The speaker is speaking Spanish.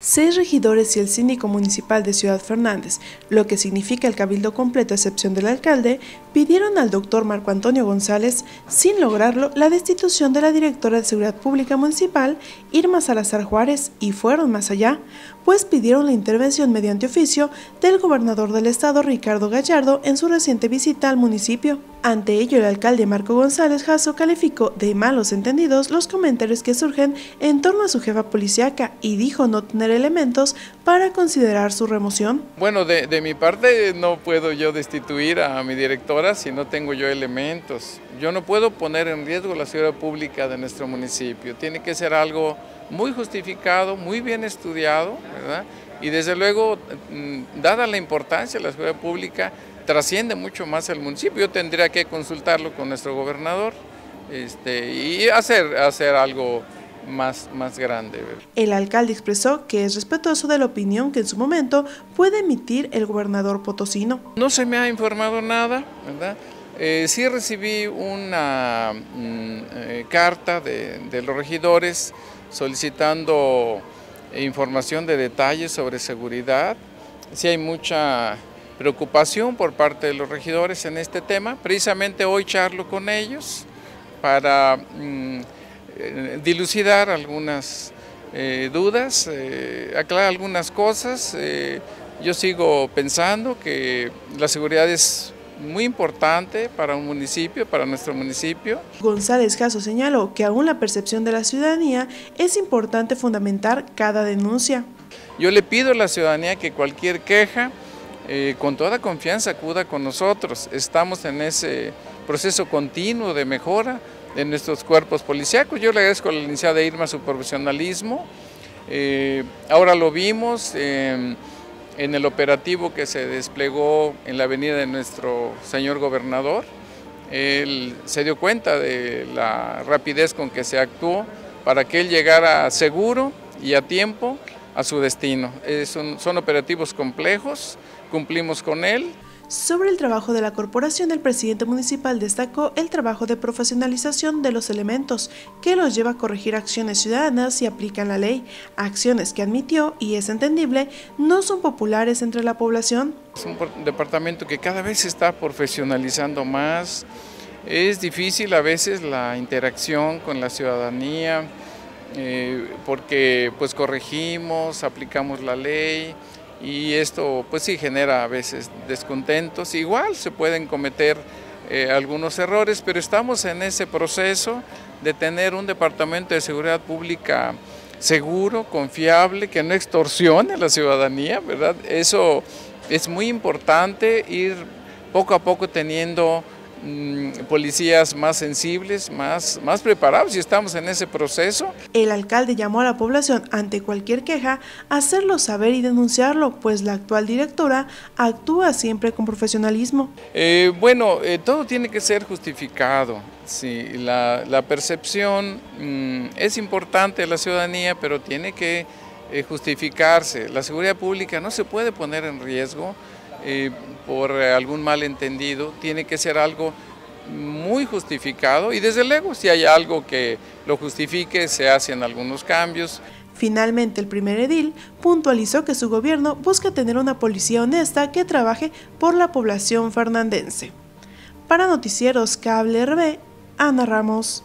Seis regidores y el síndico municipal de Ciudad Fernández, lo que significa el cabildo completo a excepción del alcalde, pidieron al doctor Marco Antonio González, sin lograrlo, la destitución de la directora de Seguridad Pública Municipal, Irma Salazar Juárez, y fueron más allá, pues pidieron la intervención mediante oficio del gobernador del estado, Ricardo Gallardo, en su reciente visita al municipio. Ante ello, el alcalde Marco González Jasso calificó de malos entendidos los comentarios que surgen en torno a su jefa policíaca y dijo no tener elementos para considerar su remoción. Bueno, de, de mi parte no puedo yo destituir a mi directora si no tengo yo elementos. Yo no puedo poner en riesgo la seguridad pública de nuestro municipio. Tiene que ser algo muy justificado, muy bien estudiado, ¿verdad? Y desde luego, mm, dada la importancia de la seguridad pública, trasciende mucho más el municipio. Yo tendría que consultarlo con nuestro gobernador este, y hacer, hacer algo más, más grande. El alcalde expresó que es respetuoso de la opinión que en su momento puede emitir el gobernador potosino. No se me ha informado nada, ¿verdad? Eh, sí recibí una mm, eh, carta de, de los regidores solicitando información de detalles sobre seguridad. Sí hay mucha preocupación por parte de los regidores en este tema. Precisamente hoy charlo con ellos para mm, eh, dilucidar algunas eh, dudas, eh, aclarar algunas cosas. yo sigo pensando que la seguridad es muy importante para un municipio, para nuestro municipio. González Caso señaló que aún la percepción de la ciudadanía es importante fundamentar cada denuncia. Yo le pido a la ciudadanía que cualquier queja eh, con toda confianza acuda con nosotros. Estamos en ese proceso continuo de mejora de nuestros cuerpos policíacos. Yo le agradezco a la licenciada Irma su profesionalismo. Eh, ahora lo vimos en el operativo que se desplegó en la avenida de nuestro señor gobernador. Él se dio cuenta de la rapidez con que se actuó para que él llegara seguro y a tiempo a su destino. son, son operativos complejos, cumplimos con él. Sobre el trabajo de la corporación, el presidente municipal destacó el trabajo de profesionalización de los elementos, que los lleva a corregir acciones ciudadanas y aplican la ley, acciones que admitió, y es entendible, no son populares entre la población. Es un departamento que cada vez se está profesionalizando más, es difícil a veces la interacción con la ciudadanía, eh, porque pues corregimos, aplicamos la ley, y esto pues sí genera a veces descontentos. Igual se pueden cometer eh, algunos errores, pero estamos en ese proceso de tener un departamento de seguridad pública seguro, confiable, que no extorsione a la ciudadanía, ¿verdad? Eso es muy importante ir poco a poco teniendo Mm, policías más sensibles, más, más preparados y estamos en ese proceso. El alcalde llamó a la población ante cualquier queja a hacerlo saber y denunciarlo, pues la actual directora actúa siempre con profesionalismo. Eh, bueno, eh, todo tiene que ser justificado. Sí, la, la percepción mm, es importante de la ciudadanía, pero tiene que eh, justificarse. La seguridad pública no se puede poner en riesgo por algún malentendido, tiene que ser algo muy justificado y desde luego si hay algo que lo justifique se hacen algunos cambios. Finalmente, el primer edil puntualizó que su gobierno busca tener una policía honesta que trabaje por la población fernandense. Para Noticieros Cable RB, Ana Ramos.